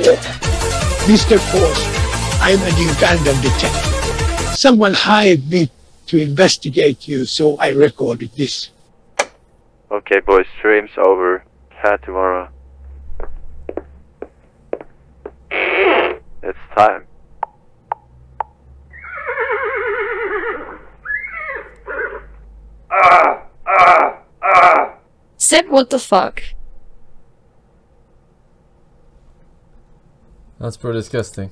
before. Mr. Forsen, I'm a Ugandan detective. Someone hired me to investigate you, so I recorded this. Okay, boys, stream's over. Chat tomorrow. It's time. Ah Seb, what the fuck? That's pretty disgusting.